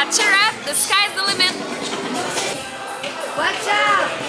Uh, cheer up, the sky's the limit. Watch out!